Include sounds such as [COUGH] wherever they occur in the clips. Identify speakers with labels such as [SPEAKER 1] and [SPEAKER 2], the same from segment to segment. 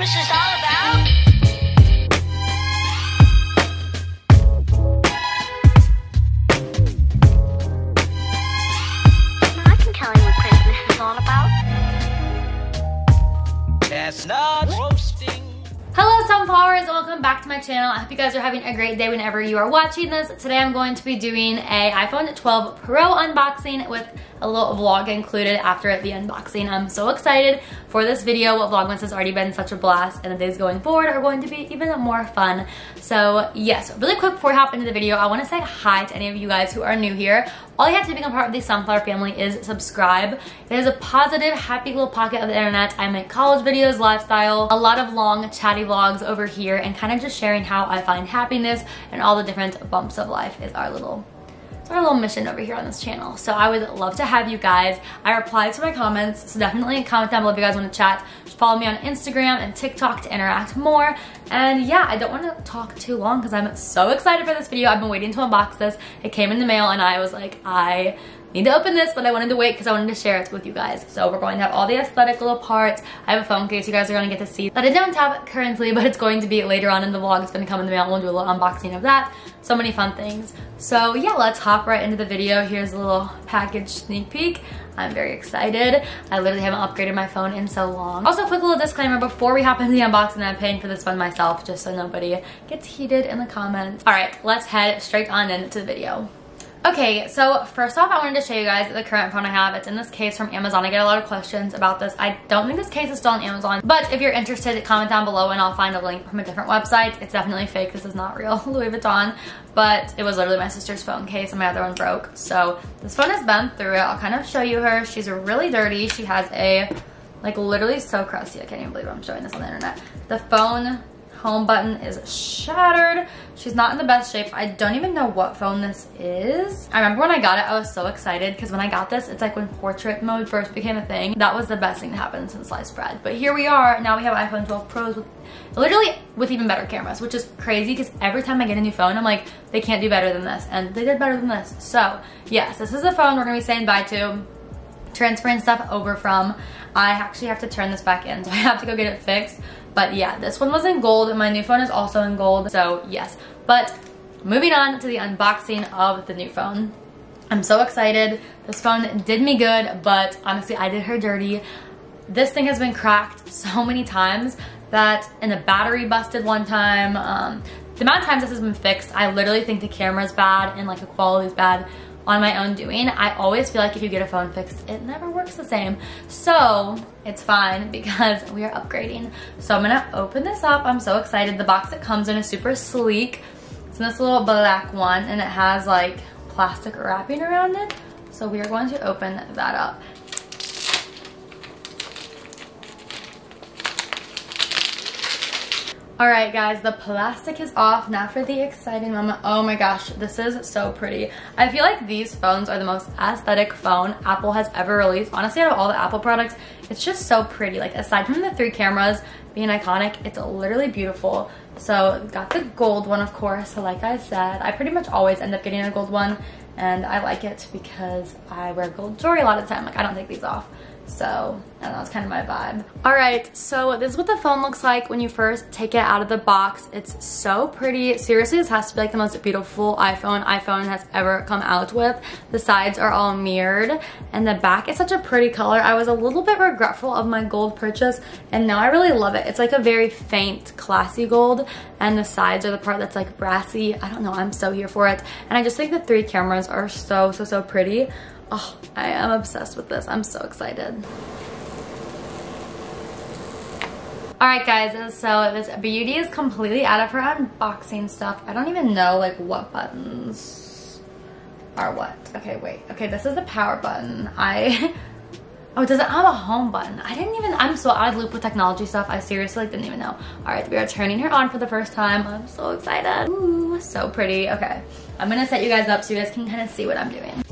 [SPEAKER 1] Christmas is all about. I can tell you what Christmas is all about.
[SPEAKER 2] Chestnuts roasting.
[SPEAKER 3] Hello sunflowers and welcome back to my channel. I hope you guys are having a great day whenever you are watching this. Today I'm going to be doing a iPhone 12 Pro unboxing with a little vlog included after the unboxing. I'm so excited for this video. Vlogmas has already been such a blast and the days going forward are going to be even more fun. So yes, really quick before we hop into the video, I want to say hi to any of you guys who are new here. All you have to become part of the Sunflower family is subscribe. It is a positive, happy little pocket of the internet. I make college videos, lifestyle, a lot of long chatty vlogs over here and kind of just sharing how I find happiness and all the different bumps of life is our little our little mission over here on this channel. So I would love to have you guys. I reply to my comments, so definitely comment down below if you guys want to chat. Just follow me on Instagram and TikTok to interact more. And yeah, I don't want to talk too long because I'm so excited for this video. I've been waiting to unbox this. It came in the mail and I was like, I need to open this, but I wanted to wait because I wanted to share it with you guys. So we're going to have all the aesthetic little parts. I have a phone case you guys are going to get to see that I don't have currently, [LAUGHS] but it's going to be later on in the vlog. It's going to come in the mail. We'll do a little unboxing of that. So many fun things. So yeah, let's hop right into the video. Here's a little package sneak peek. I'm very excited. I literally haven't upgraded my phone in so long. Also, quick little disclaimer before we hop into the unboxing, I'm paying for this one myself just so nobody gets heated in the comments. All right, let's head straight on into the video. Okay, so first off, I wanted to show you guys the current phone I have. It's in this case from Amazon. I get a lot of questions about this. I don't think this case is still on Amazon, but if you're interested, comment down below and I'll find a link from a different website. It's definitely fake. This is not real [LAUGHS] Louis Vuitton, but it was literally my sister's phone case and my other one broke. So this phone has been through it. I'll kind of show you her. She's really dirty. She has a, like literally so crusty. I can't even believe I'm showing this on the internet. The phone home button is shattered. She's not in the best shape. I don't even know what phone this is. I remember when I got it, I was so excited because when I got this, it's like when portrait mode first became a thing. That was the best thing to happen since sliced bread. But here we are. Now we have iPhone 12 Pros with literally with even better cameras, which is crazy because every time I get a new phone, I'm like, they can't do better than this. And they did better than this. So yes, this is the phone we're gonna be saying bye to transferring stuff over from. I actually have to turn this back in, so I have to go get it fixed. But yeah, this one was in gold my new phone is also in gold. So yes, but moving on to the unboxing of the new phone. I'm so excited. This phone did me good, but honestly, I did her dirty. This thing has been cracked so [LAUGHS] many times that, and the battery busted one time. Um, the amount of times this has been fixed, I literally think the camera's bad and like the quality is bad on my own doing. I always feel like if you get a phone fixed, it never works the same. So it's fine because we are upgrading. So I'm gonna open this up. I'm so excited. The box it comes in is super sleek. It's in this little black one and it has like plastic wrapping around it. So we are going to open that up. All right, guys, the plastic is off. Now for the exciting moment. Oh my gosh, this is so pretty. I feel like these phones are the most aesthetic phone Apple has ever released. Honestly, out of all the Apple products, it's just so pretty. Like, aside from the three cameras being iconic, it's literally beautiful. So, got the gold one, of course. So, like I said, I pretty much always end up getting a gold one. And I like it because I wear gold jewelry a lot of the time. Like, I don't take these off. So, know, it's kind of my vibe. All right, so this is what the phone looks like when you first take it out of the box. It's so pretty. Seriously, this has to be like the most beautiful iPhone iPhone has ever come out with. The sides are all mirrored and the back is such a pretty color. I was a little bit regretful of my gold purchase and now I really love it. It's like a very faint, classy gold and the sides are the part that's like brassy. I don't know, I'm so here for it. And I just think the three cameras are so, so, so pretty. Oh, I am obsessed with this. I'm so excited. Alright guys, so this beauty is completely out of her unboxing stuff. I don't even know like what buttons are what. Okay, wait. Okay, this is the power button. I... [LAUGHS] Oh, does it have a home button? I didn't even, I'm so out of loop with technology stuff. I seriously didn't even know. All right, we are turning her on for the first time. I'm so excited. Ooh, so pretty. Okay, I'm gonna set you guys up so you guys can kind of see what I'm doing.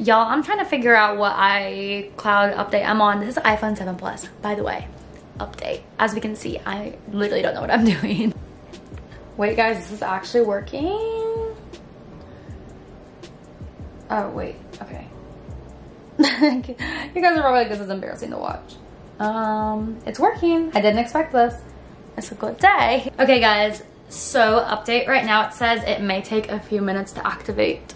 [SPEAKER 3] Y'all, I'm trying to figure out what iCloud update I'm on. This is iPhone 7 Plus, by the way. Update. As we can see, I literally don't know what I'm [LAUGHS] doing. Wait, guys, this is actually working. Oh, wait, okay. [LAUGHS] you guys are probably like, this is embarrassing to watch. Um, it's working. I didn't expect this. It's a good day. Okay guys, so update right now. It says it may take a few minutes to activate.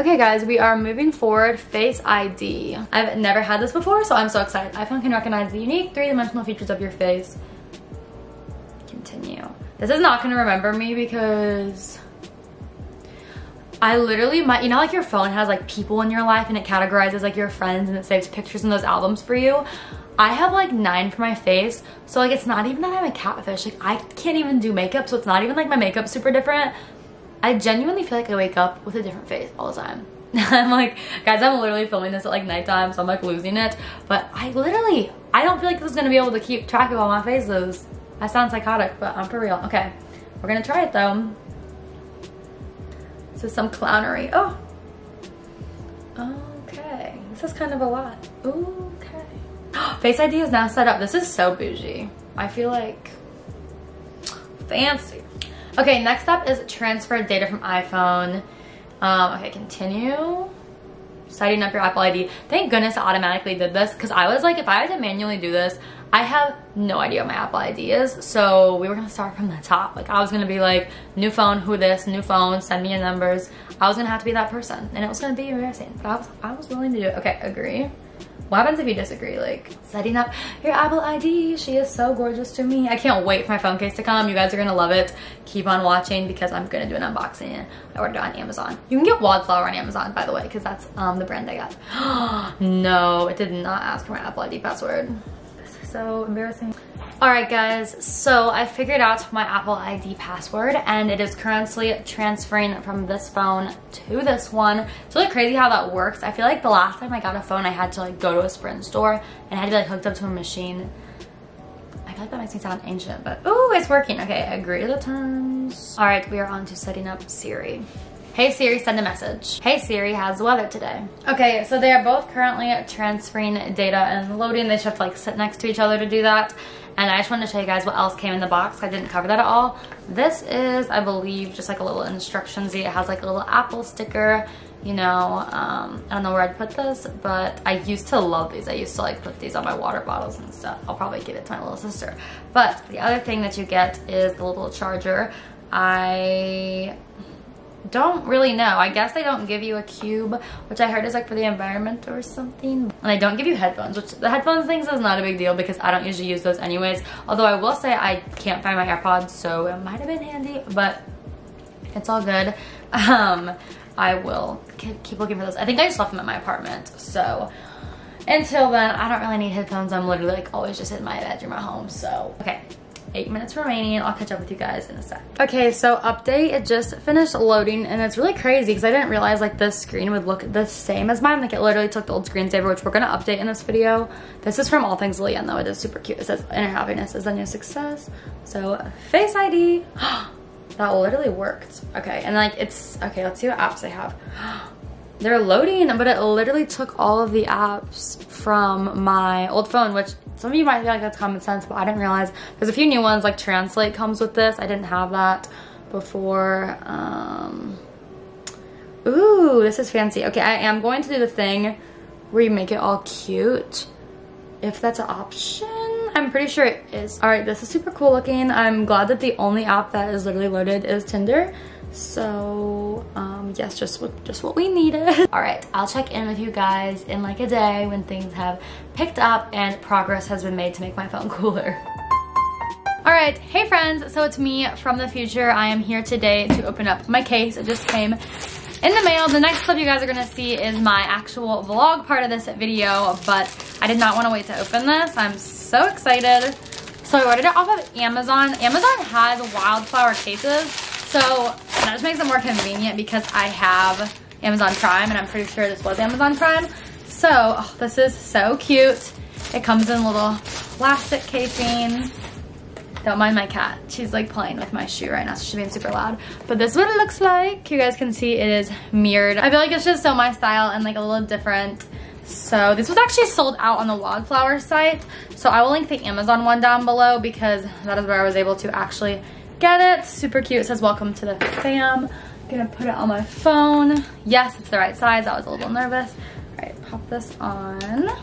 [SPEAKER 3] Okay guys, we are moving forward, Face ID. I've never had this before, so I'm so excited. iPhone can recognize the unique three-dimensional features of your face. Continue. This is not gonna remember me because I literally might, you know like your phone has like people in your life and it categorizes like your friends and it saves pictures in those albums for you. I have like nine for my face. So like it's not even that I'm a catfish. Like I can't even do makeup. So it's not even like my makeup super different. I genuinely feel like I wake up with a different face all the time. [LAUGHS] I'm like, guys, I'm literally filming this at like nighttime. So I'm like losing it. But I literally, I don't feel like this is to be able to keep track of all my faces. I sound psychotic, but I'm for real. Okay, we're to try it though. This is some clownery. Oh. Okay. This is kind of a lot. Okay. [GASPS] Face ID is now set up. This is so bougie. I feel like fancy. Okay, next up is transfer data from iPhone. Um, okay, continue. Setting up your Apple ID. Thank goodness it automatically did this because I was like, if I had to manually do this, I have no idea what my Apple ID is. So we were gonna start from the top. Like I was gonna be like, new phone, who this, new phone, send me your numbers. I was gonna have to be that person and it was gonna be embarrassing. But I was, I was willing to do it. Okay, agree. What happens if you disagree? Like setting up your Apple ID. She is so gorgeous to me. I can't wait for my phone case to come. You guys are gonna love it. Keep on watching because I'm gonna do an unboxing. I ordered it on Amazon. You can get Wildflower on Amazon, by the way, because that's um, the brand I got. [GASPS] no, it did not ask for my Apple ID password This is so embarrassing. All right guys, so I figured out my Apple ID password and it is currently transferring from this phone to this one. It's really crazy how that works. I feel like the last time I got a phone, I had to like go to a Sprint store and I had to be like hooked up to a machine. I feel like that makes me sound ancient, but oh, it's working. Okay, agree to the terms. All right, we are on to setting up Siri. Hey Siri, send a message. Hey Siri, how's the weather today? Okay, so they are both currently transferring data and loading. They just have to like sit next to each other to do that. And I just wanted to show you guys what else came in the box. I didn't cover that at all. This is, I believe, just like a little instruction sheet. It has like a little Apple sticker, you know, um, I don't know where I'd put this, but I used to love these. I used to like put these on my water bottles and stuff. I'll probably give it to my little sister. But the other thing that you get is the little charger. I don't really know. I guess they don't give you a cube, which I heard is like for the environment or something. And they don't give you headphones, which the headphones things is not a big deal because I don't usually use those anyways. Although I will say I can't find my AirPods, so it might have been handy, but it's all good. [LAUGHS] Um, I will keep looking for those. I think I just left them at my apartment, so until then, I don't really need headphones. I'm literally like always just in my bedroom at home, so okay eight minutes remaining. I'll catch up with you guys in a sec. Okay, so update, it just finished loading and it's really crazy because I didn't realize like this screen would look the same as mine. Like it literally took the old screensaver, which we're gonna update in this video. This is from All Things Leanne though. It is super cute. It says inner happiness is the new success. So Face ID. [GASPS] that literally worked. Okay, and like it's, okay, let's see what apps I have. [GASPS] They're loading, but it literally took all of the apps from my old phone, which some of you might feel like that's common sense, but I didn't realize there's a few new ones like Translate comes with this. I didn't have that before. Um, ooh, this is fancy. Okay, I am going to do the thing where you make it all cute. If that's an option, I'm pretty sure it is. All right, this is super cool looking. I'm glad that the only app that is literally loaded is Tinder. So um, yes, just what, just what we needed. [LAUGHS] All right, I'll check in with you guys in like a day when things have picked up and progress has been made to make my phone [LAUGHS] cooler. All right, hey friends, so it's me from the future. I am here today to open up my case. It just came in the mail. The next clip you guys are gonna see is my actual vlog part of this video, but I did not wanna wait to open this. I'm so excited. So I ordered it off of Amazon. Amazon has wildflower cases, so that just makes it more convenient because I have Amazon Prime and I'm pretty sure this was Amazon Prime. So oh, this is so cute. It comes in little plastic casing. Don't mind my cat. She's like playing with my shoe right now, so she's being super loud. But this is what it looks like. You guys can see it is mirrored. I feel like it's just so my style and like a little different. So this was actually sold out on the Wildflower site. So I will link the Amazon one down below because that is where I was able to actually get it. Super cute. It says welcome to the fam. I'm gonna put it on my phone. Yes, it's the right size. I was a little nervous. All right, pop this on. [GASPS]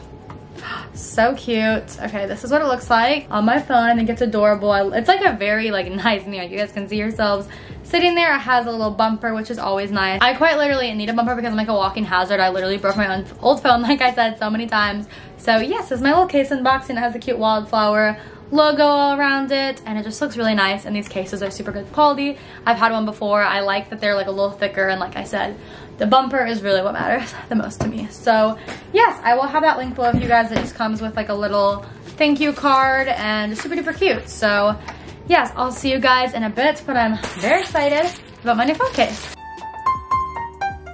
[SPEAKER 3] So cute. Okay, this is what it looks like on my phone. I think it's adorable. It's like a very like [LAUGHS] nice mirror. You guys can see yourselves sitting there. It has a little bumper, which is always nice. I quite literally need a bumper because I'm like a walking hazard. I literally broke my old phone, [LAUGHS] like I said so many times. So yes, this is my little case unboxing. It has a cute wildflower logo all around it and it just looks really nice and these cases are super good quality. I've had one before. I like that they're like a little thicker and like I said, the bumper is really what matters [LAUGHS] the most to me. So yes, I will have that link below for you guys. It just comes with like a little thank you card and super duper cute. So yes, I'll see you guys in a bit, but I'm very excited about my new phone case.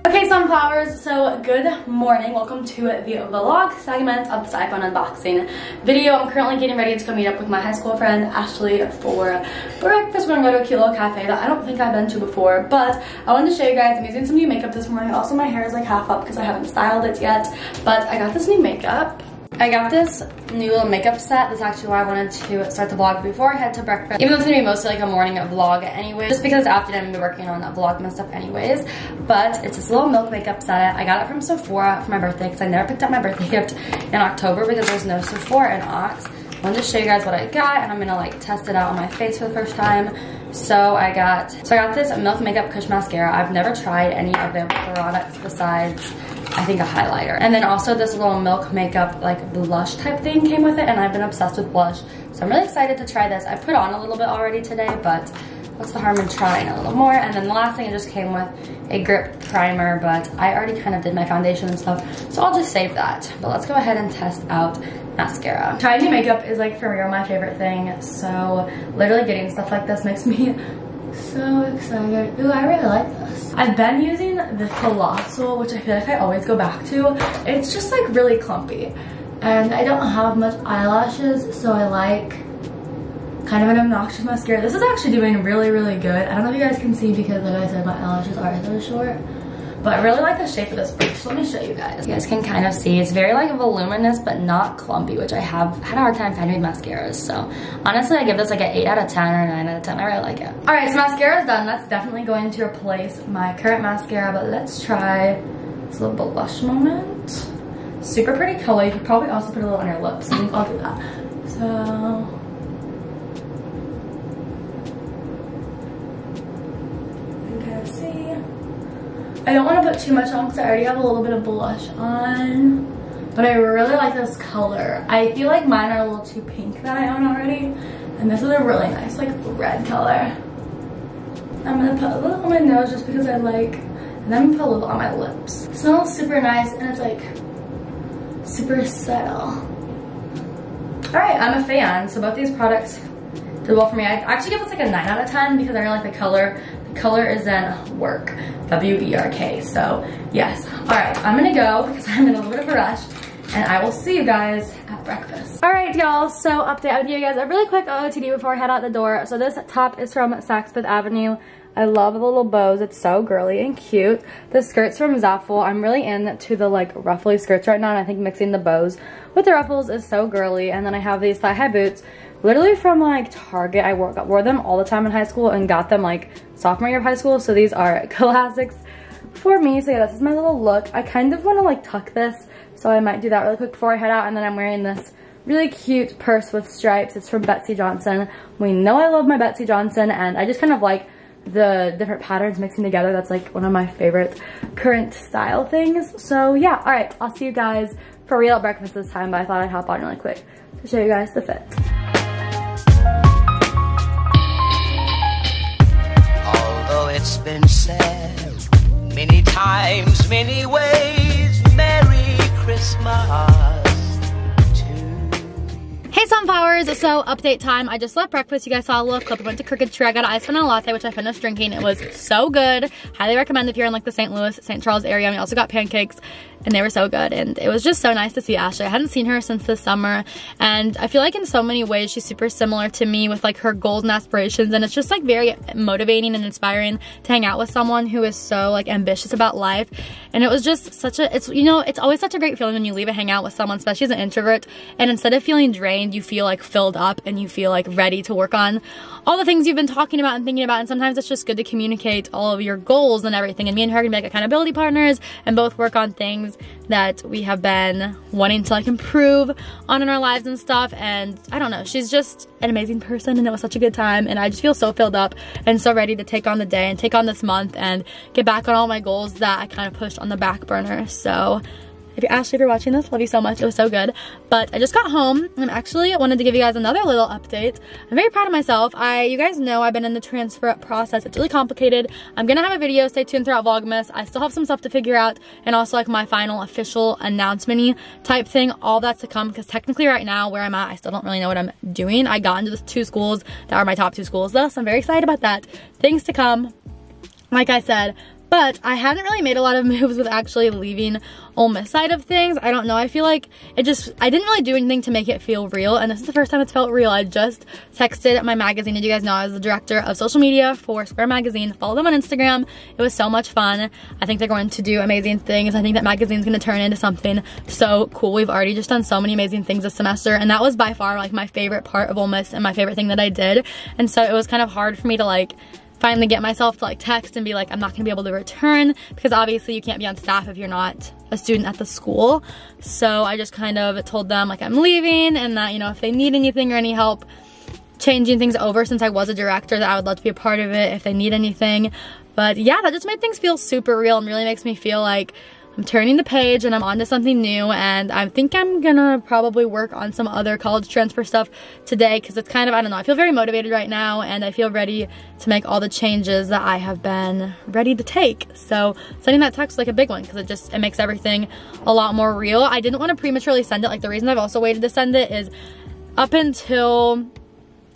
[SPEAKER 3] Okay, sunflowers, so good morning. Welcome to the vlog segment of this iPhone unboxing video. I'm currently getting ready to go meet up with my high school friend, Ashley, for breakfast. We're gonna go to a cute little cafe that I don't think I've been to before, but I wanted to show you guys, I'm using some new makeup this morning. Also, my hair is like half up because I haven't styled it yet, but I got this new makeup. I got this new little makeup set. That's actually why I wanted to start the vlog before I head to breakfast. Even though it's gonna be mostly like a morning vlog anyway, just because after that I'm gonna be working on that vlog and stuff anyways. But it's this little milk makeup set. I got it from Sephora for my birthday because I never picked up my birthday [LAUGHS] gift in October because there's no Sephora in Ox. I wanted to show you guys what I got and I'm gonna like test it out on my face for the first time. So I got, so I got this Milk Makeup Kush Mascara. I've never tried any of their products besides I think a highlighter. And then also this little Milk Makeup like blush type thing came with it and I've been obsessed with blush. So I'm really excited to try this. I put on a little bit already today, but what's the harm in trying a little more? And then the last thing it just came with a grip primer, but I already kind of did my foundation and stuff. So I'll just save that. But let's go ahead and test out mascara. Trying new makeup is like for real my favorite thing. So literally getting stuff like this makes me [LAUGHS] so excited. Ooh, I really like this. I've been using the Colossal, which I feel like I always go back to. It's just like really clumpy. And I don't have much eyelashes, so I like kind of an obnoxious mascara. This is actually doing really, really good. I don't know if you guys can see because like I said, my eyelashes are so short. But I really like the shape of this brush. Let me show you guys. You guys can kind of see it's very like voluminous but not clumpy, which I have had a hard time finding with mascaras. So honestly, I give this like an 8 out of 10 or 9 out of 10. I really like it. All right, so mascara is done. That's definitely going to replace my current mascara, but let's try this little blush moment. Super pretty color. You could probably also put a little on your lips. I think I'll do that. So I don't want to put too much on because I already have a little bit of blush on. But I really like this color. I feel like mine are a little too pink that I own already. And this is a really nice like red color. I'm going to put a little on my nose just because I like, and then I'm going to put a little on my lips. It smells super nice and it's like super subtle. Alright, I'm a fan. So both these products did well for me. I actually give this like a 9 out of 10 because I really like the color The color is in work, W-E-R-K. So yes, all right, I'm gonna go because [LAUGHS] I'm in a little bit of a rush and I will see you guys at breakfast. All right, y'all, so update, I'll give you guys a really quick OOTD before I head out the door. So this top is from Saks Fifth Avenue. I love the little bows. It's so girly and cute. The skirt's from Zaful. I'm really into the like ruffly skirts right now and I think mixing the bows with the ruffles is so girly. And then I have these thigh-high boots literally from like Target. I wore, wore them all the time in high school and got them like sophomore year of high school. So these are [LAUGHS] classics for me. So yeah, this is my little look. I kind of want to like tuck this. So I might do that really quick before I head out. And then I'm wearing this really cute purse with stripes. It's from Betsey Johnson. We know I love my Betsey Johnson and I just kind of like the different patterns mixing together. That's like one of my favorite current style things. So yeah, all right, I'll see you guys for real at breakfast this time, but I thought I'd hop on really quick to show you guys the fit.
[SPEAKER 2] It's been said many times, many ways. Merry Christmas.
[SPEAKER 3] Hey Sunflowers, so update time. I just left breakfast. You guys saw a little clip. I went to Crooked Tree. I got an iced vanilla latte, which I finished drinking. It was so good. Highly recommend if you're in like the St. Louis, St. Charles area. We also got pancakes and they were so good and it was just so nice to see Ashley. I hadn't seen her since this summer and I feel like in so many ways she's super similar to me with like her goals and aspirations and it's just like very motivating and inspiring to hang out with someone who is so like ambitious about life and it was just such a it's you know it's always such a great feeling when you leave a hangout with someone especially as an introvert and instead of feeling drained you feel like filled up and you feel like ready to work on all the things you've been talking about and thinking about. And sometimes it's just good to communicate all of your goals and everything. And me and her are gonna be like accountability partners and both work on things that we have been wanting to like improve on in our lives and stuff. And I don't know, she's just an amazing person and it was such a good time. And I just feel so filled up and so ready to take on the day and take on this month and get back on all my goals that I kind of pushed on the back burner. So if you're Ashley, if you're watching this, love you so much. It was so good. But I just got home and actually wanted to give you guys another little update. I'm very proud of myself. I, you guys know I've been in the transfer process. It's really complicated. I'm gonna have a video. Stay tuned throughout Vlogmas. I still have some stuff to figure out and also like my final official announcement type thing. All that's to come because technically right now where I'm at, I still don't really know what I'm doing. I got into the two schools that are my top two schools though, so I'm very excited about that. Things to come. Like I said, but I haven't really made a lot of [LAUGHS] moves with actually leaving Ole Miss side of things. I don't know. I feel like it just, I didn't really do anything to make it feel real. And this is the first time it's felt real. I just texted my magazine. Did you guys know I was the director of social media for Square Magazine? Follow them on Instagram. It was so much fun. I think they're going to do amazing things. I think that magazine's going to turn into something so cool. We've already just done so many amazing things this semester. And that was by far like my favorite part of Ole Miss and my favorite thing that I did. And so it was kind of hard for me to like, finally get myself to like text and be like, I'm not gonna be able to return because obviously you can't be on staff if you're not a student at the school. So I just kind of told them like I'm leaving and that, you know, if they need anything or any help changing things over since I was a director that I would love to be a part of it if they need anything. But yeah, that just made things feel super real and really makes me feel like I'm turning the page and I'm on to something new and I think I'm gonna probably work on some other college transfer stuff today because it's kind of, I don't know, I feel very motivated right now and I feel ready to make all the changes that I have been ready to take. So sending that text like a big one because it just, it makes everything a lot more real. I didn't want to prematurely send it. Like the reason I've also waited to send it is up until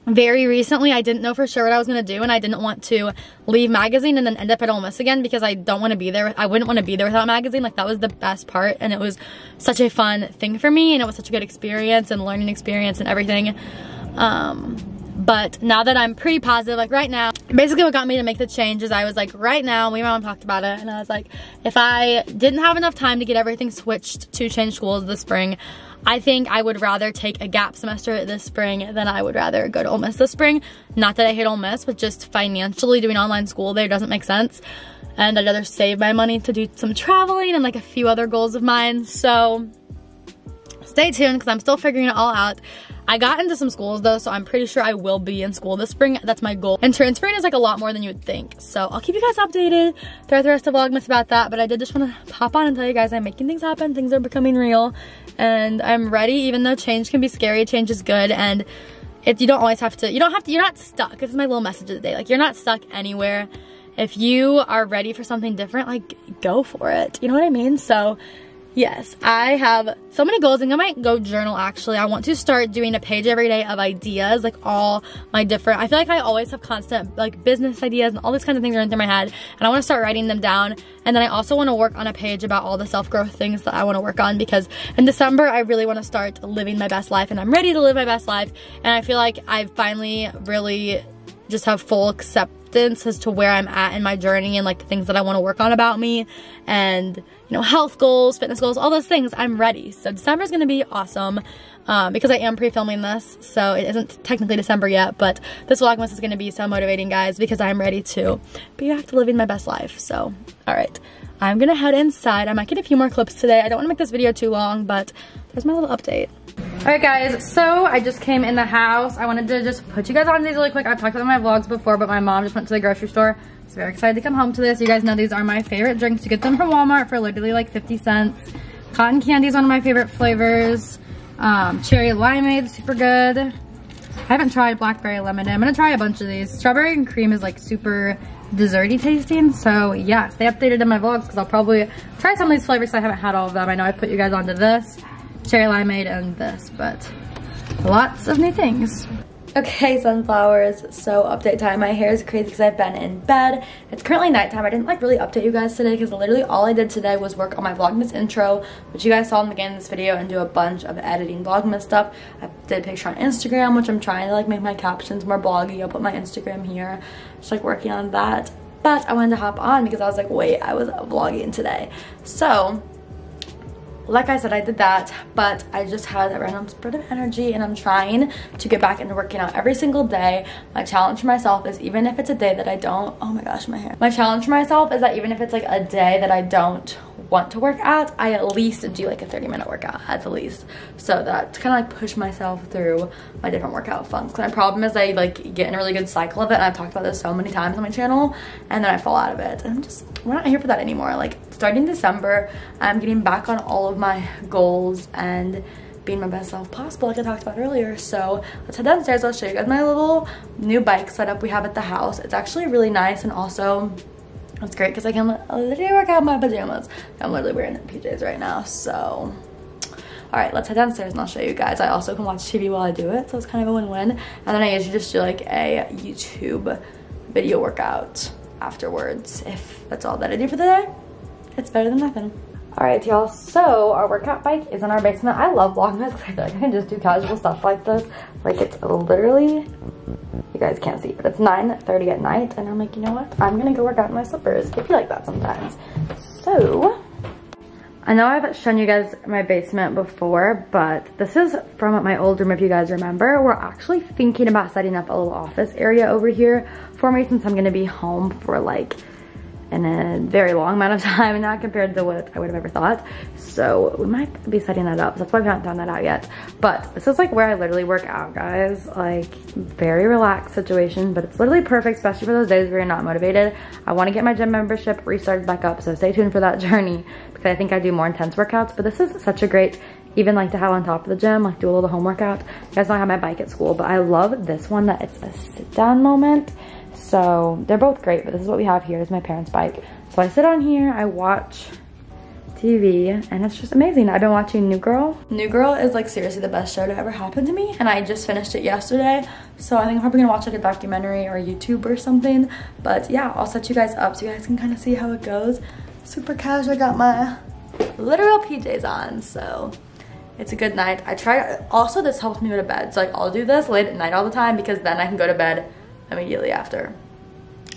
[SPEAKER 3] very recently I didn't know for sure what I was going to do and I didn't want to leave magazine and then end up at Ole Miss again because I don't want to be there. I wouldn't want to be there without magazine. Like that was the best part and it was such a fun thing for me and it was such a good experience and learning experience and everything. Um, but now that I'm pretty positive, like right now, basically what got me to make the change is I was like, right now, my mom talked about it and I was like, if I didn't have enough time to get everything switched to change schools this spring, I think I would rather take a gap semester this spring than I would rather go to Ole Miss this spring. Not that I hate Ole Miss, but just financially doing online school there doesn't make sense. And I'd rather save my money to do some traveling and like a few other goals of mine. So stay tuned because I'm still figuring it all out. I got into some schools though, so I'm pretty sure I will be in school this spring. That's my goal. And transferring is like a lot more than you would think. So I'll keep you guys updated throughout the rest of Vlogmas about that. But I did just want to pop on and tell you guys I'm making things happen. Things are becoming real. And I'm ready, even though change can be scary. Change is good. And if you don't always have to, you don't have to, you're not stuck. This is my little message of the day. Like you're not stuck anywhere. If you are ready for something different, like go for it. You know what I mean? So Yes, I have so many goals and I might go journal actually. I want to start doing a page every day of ideas, like all my different, I feel like I always have constant like business ideas and all these kinds of things running through my head and I want to start writing them down. And then I also want to work on a page about all the self-growth things that I want to work on because in December I really want to start living my best life and I'm ready to live my best life. And I feel like I've finally really just have full acceptance as to where I'm at in my journey and like the things that I want to work on about me and you know, health goals, fitness goals, all those things, I'm ready. So December is going to be awesome um, because I am pre-filming this. So it isn't technically December yet, but this Vlogmas is going to be so motivating, guys, because I'm ready to be back to living my best life. So, all right. I'm going to head inside. I might get a few more clips today. I don't want to make this video too long, but my little update. All right, guys, so I just came in the house. I wanted to just put you guys on these really quick. I've talked about my vlogs before, but my mom just went to the grocery store So very excited to come home to this. You guys know these are my favorite drinks. You get them from Walmart for literally like 50 cents. Cotton candy is one of my favorite flavors. Um, cherry limeade, super good. I haven't tried blackberry lemonade. I'm gonna try a bunch of these. Strawberry and cream is like super desserty tasting. So yes, they updated in my vlogs because I'll probably try some of these flavors. So I haven't had all of them. I know I put you guys onto this, cherry limeade and this, but lots of new things. Okay, sunflowers, so update time. My hair is crazy because I've been in bed. It's currently nighttime. I didn't like really update you guys today because literally all I did today was work on my Vlogmas intro, which you guys saw in the beginning of this video, and do a bunch of editing Vlogmas stuff. I did a picture on Instagram, which I'm trying to like make my captions more bloggy. I'll put my Instagram here. Just like working on that. But I wanted to hop on because I was like, wait, I was vlogging today. So like I said, I did that, but I just had a random spurt of energy and I'm trying to get back into working out every single day. My challenge for myself is even if it's a day that I don't, oh my gosh, my hair. My challenge for myself is that even if it's like a day that I don't want to work out, I at least do like a 30 minute workout at the least. So that to kind of like push myself through my different workout funds. Cause my problem is I like get in a really good cycle of it and I've talked about this so many times on my channel and then I fall out of it. And I'm just, we're not here for that anymore. Like starting December, I'm getting back on all of my goals and being my best self possible like I talked about earlier. So let's head downstairs. I'll show you guys my little new bike setup we have at the house. It's actually really nice and also it's great because I can literally work out my pajamas. I'm literally wearing my PJs right now, so. All right, let's head downstairs and I'll show you guys. I also can watch TV while I do it, so it's kind of a win-win. And then I usually just do like a YouTube video workout afterwards. If that's all that I do for the day, it's better than nothing. All right, y'all, so our workout bike is in our basement. I love Vlogmas because I feel like I can just do casual stuff like this. Like it's literally you guys can't see, but it's 9.30 at night, and I'm like, you know what? I'm gonna go work out in my slippers. I feel like that sometimes. So, I know I've shown you guys my basement before, but this is from my old room, if you guys remember. We're actually thinking about setting up a little office area over here for me since I'm gonna be home for like in a very long amount of [LAUGHS] time, not compared to what I would have ever thought. So we might be setting that up. That's why we haven't done that out yet. But this is like where I literally work out, guys. Like very relaxed situation, but it's literally perfect, especially for those days where you're not motivated. I want to get my gym membership restarted back up, so stay tuned for that [LAUGHS] journey because I think I do more intense workouts. But this is such a great even like to have on top of the gym, like do a little home workout. You guys know I have my bike at school, but I love this one that it's a sit down moment. So they're both great, but this is what we have here is my parents' bike. So I sit on here, I watch TV, and it's just amazing. I've been watching New Girl. New Girl is like seriously the best show to ever happen to me, and I just finished it yesterday. So I think I'm probably gonna watch like a documentary or YouTube or something. But yeah, I'll set you guys up so you guys can kind of see how it goes. Super casual, I got my literal PJs on, so it's a good night. I try, also this helps me go to bed. So like I'll do this late at night all the time because then I can go to bed immediately after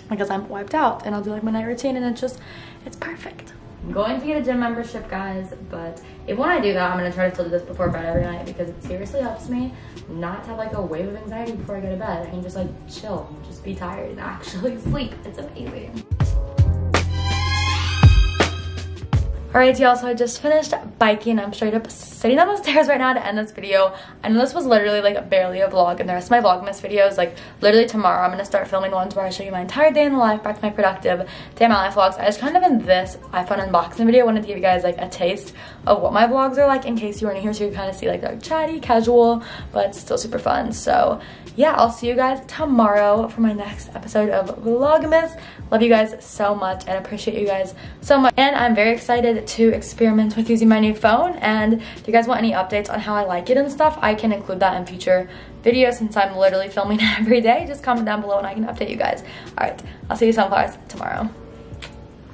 [SPEAKER 3] because I'm wiped out and I'll do like my night routine and it's just, it's perfect. I'm going to get a gym membership, guys, but if when I do that, I'm gonna try to still do this before bed every night because it seriously helps me not to have like a wave of anxiety before I go to bed. I can just like chill, just be tired and [LAUGHS] actually sleep. It's amazing. All right, y'all, so I just finished biking. I'm straight up sitting on the [LAUGHS] stairs right now to end this video. I know this was literally like barely a vlog and the rest of my Vlogmas videos, like literally tomorrow, I'm gonna start filming ones where I show you my entire day in the life, back to my productive day in my life vlogs. I just kind of in this iPhone unboxing video wanted to give you guys like a taste of what my vlogs are like in case you weren't here so you kind of see like they're chatty, casual, but still super fun. So yeah, I'll see you guys tomorrow for my next episode of Vlogmas. Love you guys so much and appreciate you guys so much. And I'm very excited to experiment with using my new phone. And if you guys want any updates on how I like it and stuff, I can include that in future videos since I'm literally [LAUGHS] filming [LAUGHS] every day. Just comment down below and I can update you guys. All right, I'll see you sunflowers tomorrow.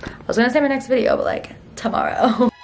[SPEAKER 3] I was gonna say my next video, but like tomorrow. [LAUGHS]